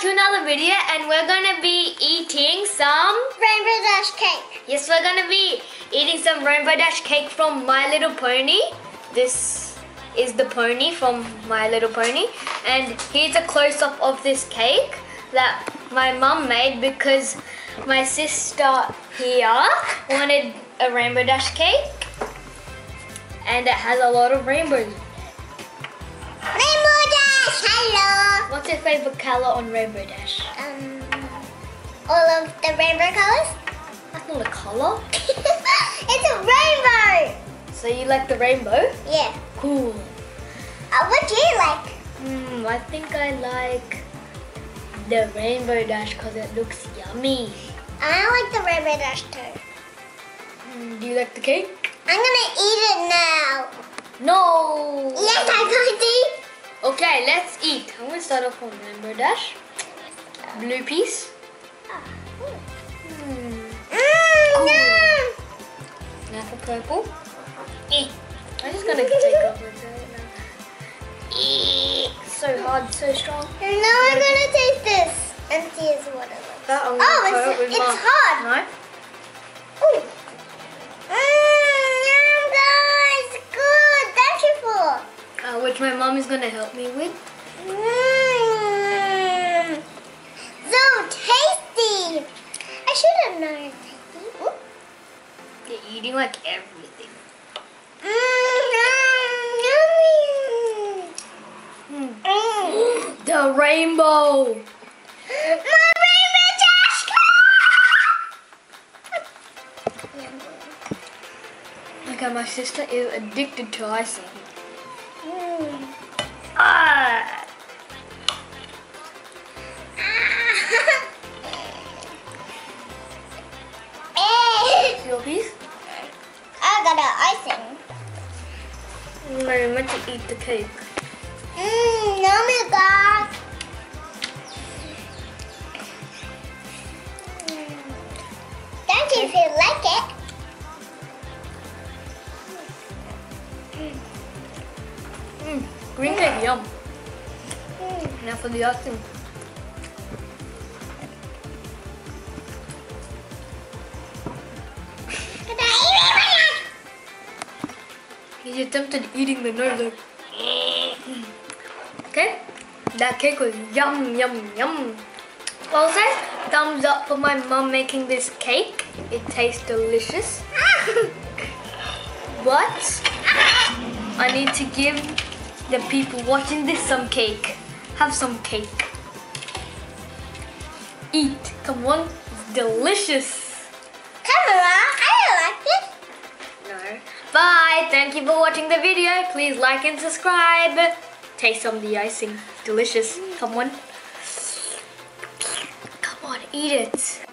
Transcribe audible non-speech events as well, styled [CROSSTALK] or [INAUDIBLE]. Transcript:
to another video and we're gonna be eating some Rainbow Dash cake. Yes, we're gonna be eating some Rainbow Dash cake from My Little Pony. This is the pony from My Little Pony. And here's a close-up of this cake that my mum made because my sister here wanted a Rainbow Dash cake. And it has a lot of rainbows. Your favorite color on Rainbow Dash? Um, all of the rainbow colors. That's not a color. [LAUGHS] it's a rainbow. So you like the rainbow? Yeah. Cool. Uh, what do you like? Hmm, I think I like the Rainbow Dash because it looks yummy. I like the Rainbow Dash too. Mm, do you like the cake? I'm gonna eat it now. No! Yes, I'm going to. Okay, let's eat. I'm gonna start off on Rainbow Dash. Blue piece. Hmm. Mmm, no. Now for purple. Eh. I'm just gonna take off with it now. Eh. So hard, so strong. And now I'm gonna taste this and see if what it looks. Oh, it's- it it's hard. Knife. My mom is gonna help me with. Mmm. So tasty. I should have known it's tasty. You're eating like everything. Hmm. Mm. The rainbow. My rainbow dash Okay, my sister is addicted to icing. Eh. [LAUGHS] Your? I got an icing. You're meant to eat the cake. Mmm, yummy guys. Thank you if you like it. Mm, green cake, yum. Now for the I He's attempted eating the. Mm. Okay, that cake was yum, yum, yum. Also, thumbs up for my mom making this cake. It tastes delicious. [LAUGHS] But I need to give the people watching this some cake. Have some cake. Eat. Come on. It's delicious. Camera, I like it. No. Bye. Thank you for watching the video. Please like and subscribe. Taste some of the icing. Delicious. Come on. Come on, eat it.